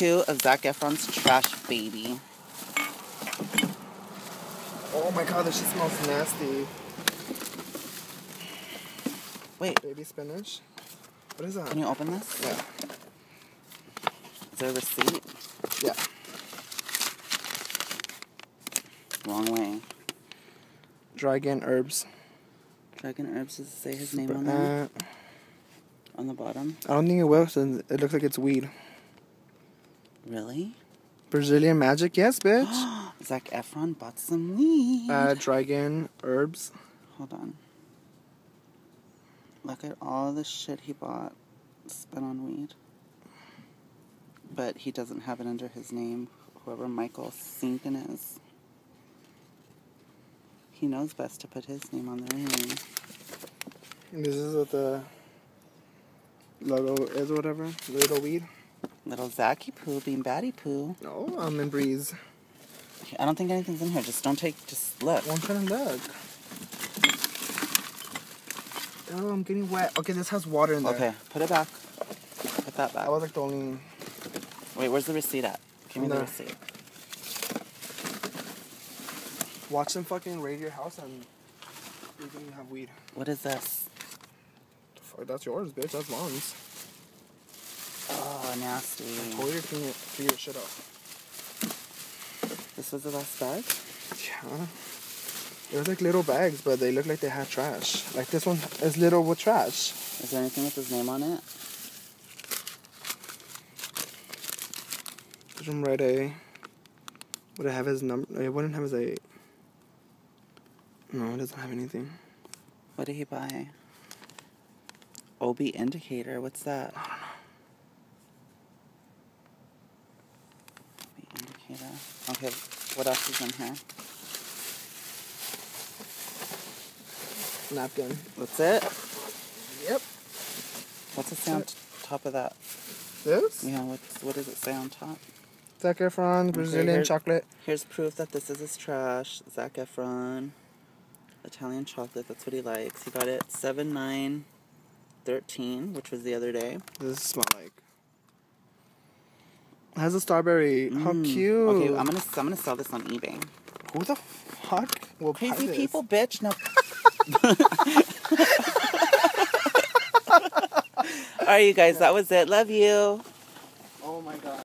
two of Zac Efron's Trash Baby. Oh my god, this shit smells nasty. Wait, Baby spinach. What is that? can you open this? Yeah. Is there a receipt? Yeah. Wrong way. Dragon herbs. Dragon Herbs, does it say his name on there? Uh, On the bottom? I don't think it will. since It looks like it's weed. Really? Brazilian magic, yes, bitch. Zac Efron bought some weed. uh, dragon herbs. Hold on. Look at all the shit he bought, spent on weed. But he doesn't have it under his name, whoever Michael Sinkin is. He knows best to put his name on the name. This is what the logo is, or whatever. Little weed. Little Zacky Poo being Batty Poo. No, I'm in breeze. I don't think anything's in here. Just don't take. Just look. One trying to look. Oh, I'm getting wet. Okay, this has water in there. Okay, put it back. Put that back. I was like the only. Wait, where's the receipt at? Give me the receipt. Watch them fucking raid your house and you can have weed. What is this? Fuck, that's yours, bitch. That's mom's. Nasty. Pull your clean your, clean your shit up. This was the last bag? Yeah. They're like little bags, but they look like they had trash. Like this one is little with trash. Is there anything with his name on it? Him write a? Would it have his number? It wouldn't have his a. No, it doesn't have anything. What did he buy? OB indicator. What's that? I don't know. OB indicator. Okay, what else is in here? Napkin. That's it? Yep. What's it say on top of that? This? Yeah, what's, what does it say on top? Zac Efron, Brazilian here- chocolate. Here's proof that this is his trash. Zac Efron. Italian chocolate, that's what he likes. He got it 7 9 13, which was the other day. What does it smell like? It has a strawberry. How Mm. cute. Okay, I'm gonna I'm gonna sell this on eBay. Who the fuck will buy Crazy this? people, bitch. No. All right, you guys. That was it. Love you. Oh my god.